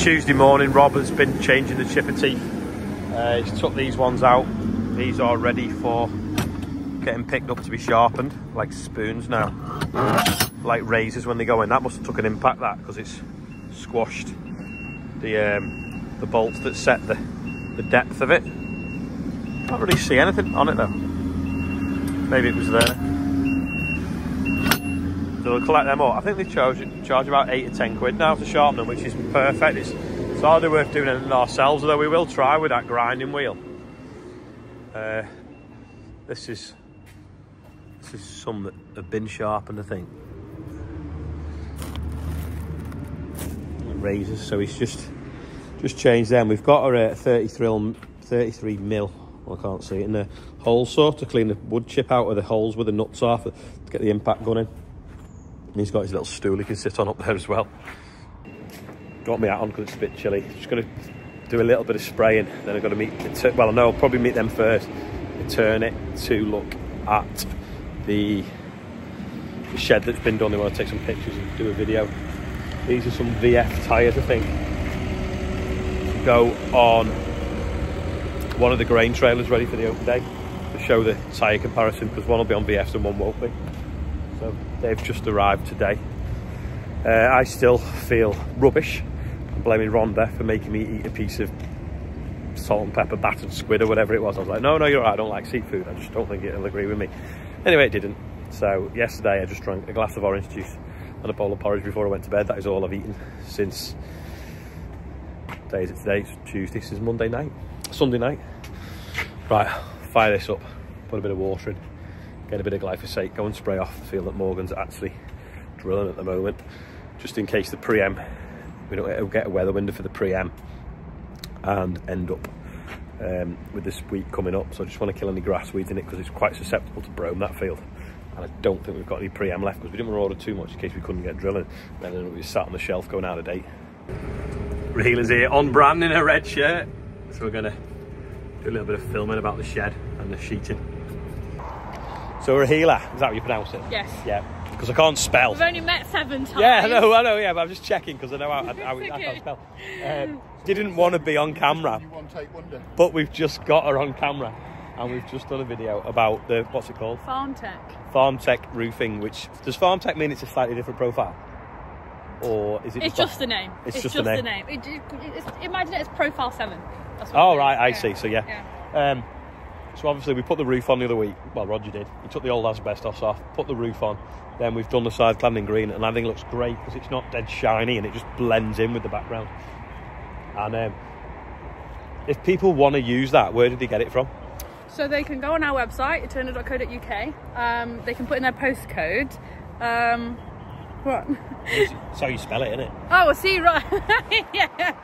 Tuesday morning. Rob has been changing the chipper teeth. Uh, he's took these ones out. These are ready for getting picked up to be sharpened, like spoons now, like razors when they go in. That must have took an impact that because it's squashed the um, the bolts that set the the depth of it. Can't really see anything on it though. Maybe it was there. So we'll collect them all. I think they charge charge about eight or ten quid now to sharpen them, which is perfect. It's, it's hardly worth doing it ourselves, although we will try with that grinding wheel. Uh, this is this is some that have been sharpened, I think. Razors, so he's just just changed them. We've got a uh, 33 33 mil. Well, I can't see it in the hole saw to clean the wood chip out of the holes where the nuts are to get the impact gun in. He's got his little stool he can sit on up there as well. Got me out on because it's a bit chilly. Just going to do a little bit of spraying. Then I've got to meet, well, I know I'll probably meet them first. Turn it to look at the, the shed that's been done. They want to take some pictures and do a video. These are some VF tyres, I think. Go on one of the grain trailers ready for the open day to show the tyre comparison because one will be on VFs and one won't be. So they've just arrived today. Uh, I still feel rubbish. I'm blaming Rhonda for making me eat a piece of salt and pepper battered squid or whatever it was. I was like, no, no, you're right. I don't like seafood. I just don't think it'll agree with me. Anyway, it didn't. So yesterday I just drank a glass of orange juice and a bowl of porridge before I went to bed. That is all I've eaten since day is it today? It's Tuesday. This is Monday night, Sunday night. Right, fire this up, put a bit of water in, get a bit of glyphosate, go and spray off the field that Morgan's actually drilling at the moment, just in case the pre-em, we don't get a weather window for the pre-em and end up um, with this week coming up. So I just want to kill any grass weeds in it because it's quite susceptible to brome, that field. And I don't think we've got any pre-em left because we didn't want to order too much in case we couldn't get drilling. Then it would be sat on the shelf going out of date. Rahila's here on brand in a red shirt. So we're gonna do a little bit of filming about the shed and the sheeting. So Rahila, is that how you pronounce it? Yes. Yeah, because I can't spell. We've only met seven times. Yeah, I know, I know, yeah, but I'm just checking because I know how, how, how I can't spell. Um, didn't want to be on camera, but we've just got her on camera and we've just done a video about the, what's it called? Farm Tech. Farm Tech roofing, which, does Farm Tech mean it's a slightly different profile? Or is it It's just, a name. It's, It's, just, just a a name. name. It, it, it's, imagine it as Profile 7. That's what Oh right, I Yeah. see. So yeah. Yeah. Um, so obviously we put the roof on the other week. Well, Roger did. He took the old asbestos off, put the roof on. Then we've done the side cladding green, and I think it looks great because it's not dead shiny and it just blends in with the background. And um, if people want to use that, where did they get it from? So they can go on our website, eternit.co.uk. Um, they can put in their postcode. Um, what? so you spell it, innit? Oh, I see, right. yeah.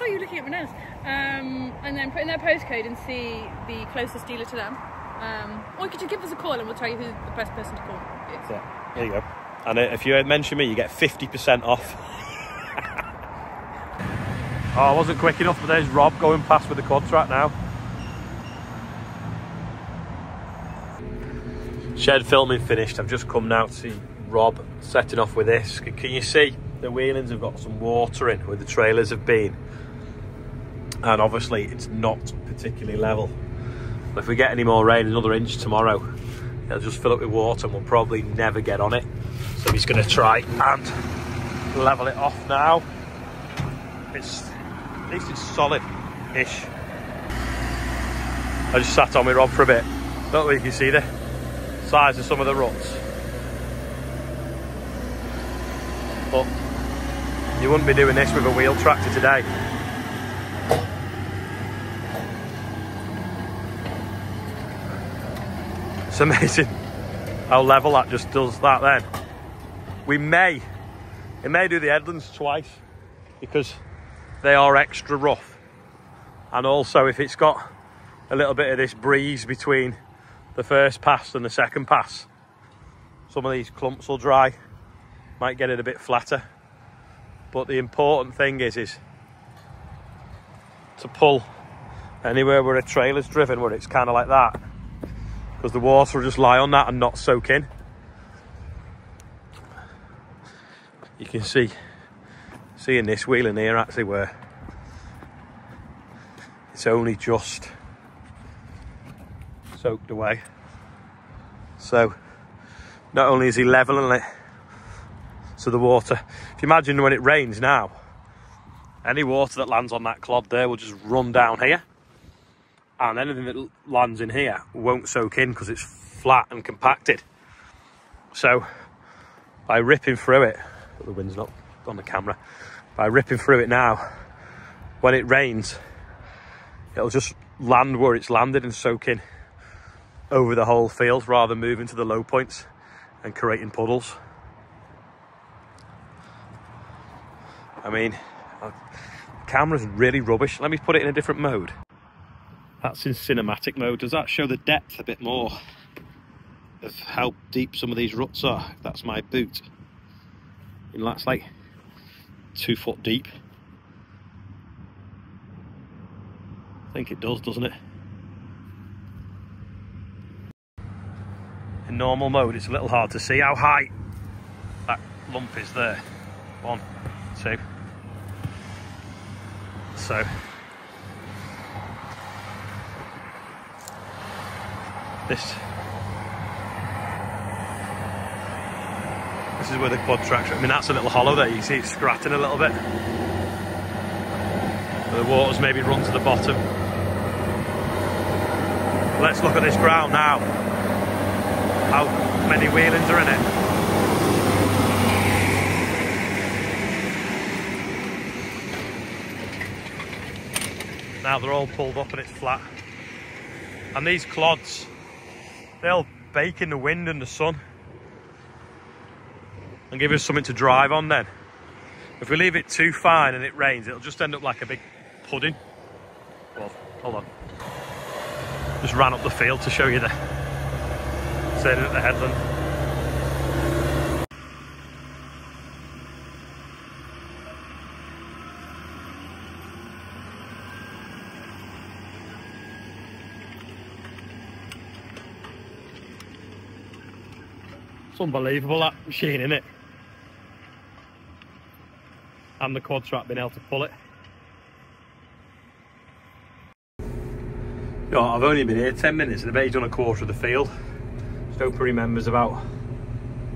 Um, I thought you were looking at my nose. Um, and then put in their postcode and see the closest dealer to them. Um, or you could just give us a call and we'll tell you who the best person to call is. Yeah. There you go. And uh, if you mention me, you get 50% off. oh, I wasn't quick enough, but there's Rob going past with the Quadtrac now. Shed filming finished. I've just come now to see Rob setting off with this. Can can you see the wheelings have got some water in where the trailers have been? And obviously it's not particularly level. If we get any more rain, another inch tomorrow, it'll just fill up with water and we'll probably never get on it. So he's going to try and level it off now. It's at least it's solid-ish. I just sat on with Rob for a bit. Don't know if you can see the size of some of the ruts. But you wouldn't be doing this with a wheel tractor today. Amazing how level that just does that then. We may, it may do the headlands twice because they are extra rough. And also if it's got a little bit of this breeze between the first pass and the second pass, some of these clumps will dry, might get it a bit flatter. But the important thing is, is to pull anywhere where a trailer's driven where it's kind of like that because the water will just lie on that and not soak in. You can see seeing this wheel in here actually where it's only just soaked away. So not only is he leveling it so the water, if you imagine when it rains now, any water that lands on that clod there will just run down here. And anything that lands in here won't soak in because it's flat and compacted. So by ripping through it, oh, the wind's not on the camera, by ripping through it now, when it rains, it'll just land where it's landed and soak in over the whole field rather than moving to the low points and creating puddles. I mean, uh, camera's really rubbish. Let me put it in a different mode. That's in cinematic mode. Does that show the depth a bit more of how deep some of these ruts are? That's my boot. And that's like two foot deep. I think it does, doesn't it? In normal mode, it's a little hard to see how high that lump is there. One, two. So this this is where the Quadtracs. I mean that's a little hollow there. You can see it's scratching a little bit. The water's maybe run to the bottom. Let's look at this ground now. How many wheelings are in it? Now they're all pulled up and it's flat. And these clods, they'll bake in the wind and the sun and give us something to drive on then. If we leave it too fine and it rains, it'll just end up like a big pudding. Well, hold on. Just ran up the field to show you the setting at the headland. Unbelievable that machine, isn't it? And the Quadtrac being able to pull it. You know, I've only been here 10 minutes and I bet he's done a quarter of the field. He remembers about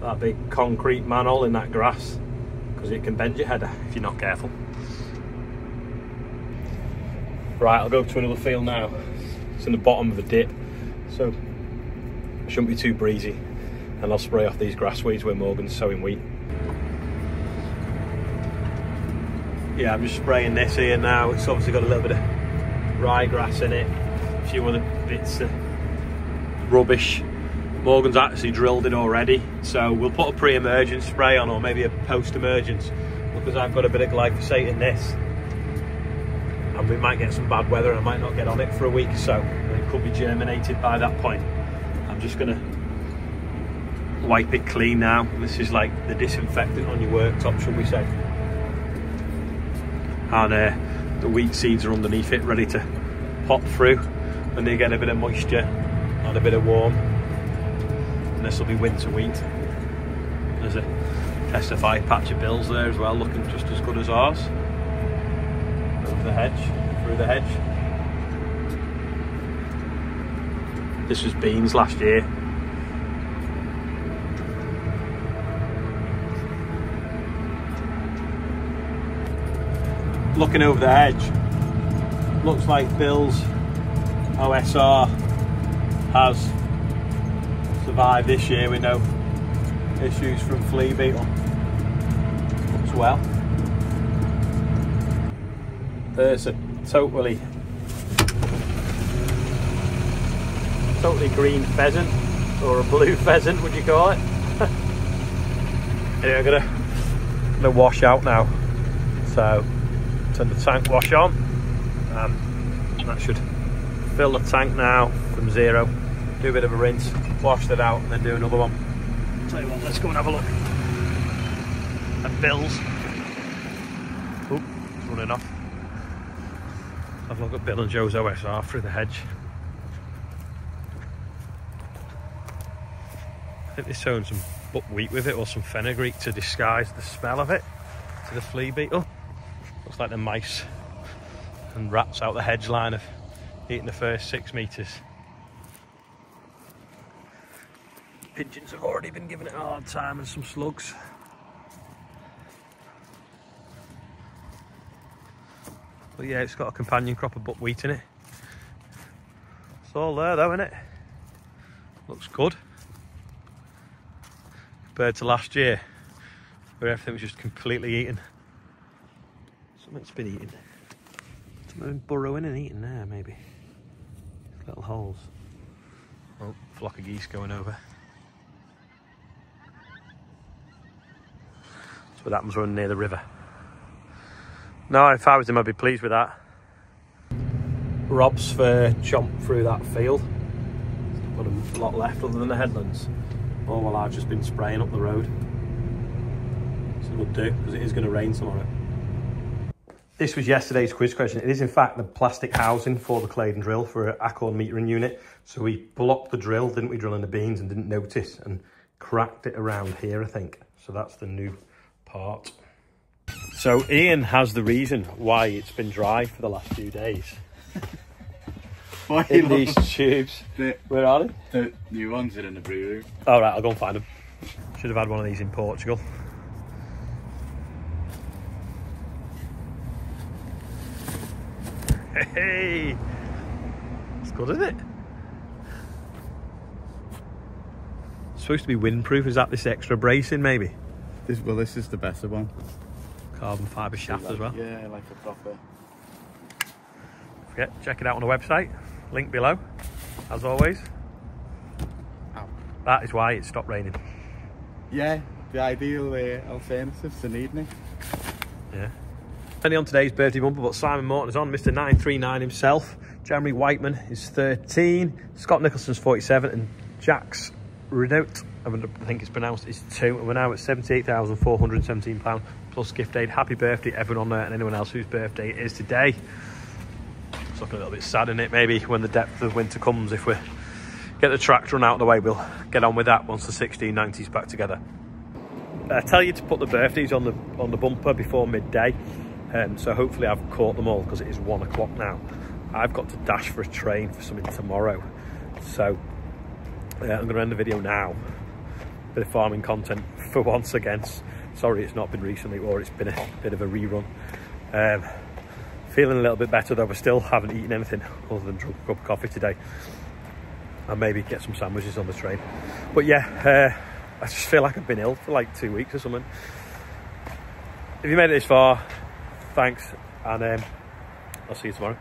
that big concrete manhole in that grass because it can bend your head if you're not careful. Right, I'll go to another field now. It's in the bottom of the dip, so it shouldn't be too breezy and I'll spray off these grass weeds where Morgan's sowing wheat. Yeah, I'm just spraying this here now. It's obviously got a little bit of ryegrass in it, a few other bits of rubbish. Morgan's actually drilled it already, so we'll put a pre-emergence spray on or maybe a post-emergence because I've got a bit of glyphosate in this and we might get some bad weather and I might not get on it for a week or so. It could be germinated by that point. I'm just going to wipe it clean now. This is like the disinfectant on your worktop, shall we say. And uh, the wheat seeds are underneath it, ready to pop through when they get a bit of moisture and a bit of warm. And this will be winter wheat. There's a testify patch of bills there as well, looking just as good as ours. Over the hedge, through the hedge. This was beans last year. Looking over the hedge, looks like Bill's OSR has survived this year with no issues from flea beetle as well. There's a totally totally green pheasant or a blue pheasant would you call it? yeah, I'm gonna, gonna wash out now. So turn the tank wash on. And that should fill the tank now from zero. Do a bit of a rinse wash that out and then do another one. Tell you what let's go and have a look at Bill's. Oh it's running off. Have a look at Bill and Joe's OSR through the hedge. I think they're sowing some buckwheat with it or some fenugreek to disguise the smell of it to the flea beetle. Like the mice and rats out the hedge line have eaten the first six metres. Pigeons have already been giving it a hard time and some slugs. But yeah, it's got a companion crop of buckwheat in it. It's all there though, isn't it? Looks good. Compared to last year, where everything was just completely eaten. Something's been eaten. Something burrowing and eating there, maybe. Little holes. Oh, flock of geese going over. That's what happens running near the river. No, if I was him, I'd be pleased with that. Rob's for chomp through that field. Got a lot left other than the headlands. Oh, well, I've just been spraying up the road. So it would do, because it is going to rain tomorrow. This was yesterday's quiz question. It is in fact the plastic housing for the Claydon drill for an Acorn metering unit. So we blocked the drill, didn't we, drilling the beans and didn't notice and cracked it around here, I think. So that's the new part. So Ian has the reason why it's been dry for the last few days. Why In these tubes. The, Where are they? the new ones are in the brew room. All right, I'll go and find them. Should have had one of these in Portugal. Hey, it's good, isn't it? It's supposed to be windproof. Is that this extra bracing, maybe? This, well, this is the better one. Carbon fibre shaft as well. Yeah, like a proper. Forget, check it out on the website. Link below, as always. Ow. That is why it stopped raining. Yeah, the ideal uh, alternative to needing it. Yeah. Only on today's birthday bumper, but Simon Morton is on. Mr. 939 himself. Jeremy Whiteman is 13. Scott Nicholson's 47. And Jack's Renault, I think it's pronounced, is 2. And we're now at £78,417 plus gift aid. Happy birthday, everyone on there, and anyone else whose birthday it is today. It's looking a little bit sad in it, maybe, when the depth of winter comes. If we get the tractor run out of the way, we'll get on with that once the 1690's back together. I tell you to put the birthdays on the on the bumper before midday. Um, so hopefully I've caught them all because it is one o'clock now. I've got to dash for a train for something tomorrow. So uh, I'm going to end the video now. Bit of farming content for once again. Sorry it's not been recently or it's been a bit of a rerun. Um, feeling a little bit better though. I still haven't eaten anything other than drunk a cup of coffee today. And maybe get some sandwiches on the train. But yeah, uh, I just feel like I've been ill for like two weeks or something. If you made it this far, thanks, and um, I'll see you tomorrow.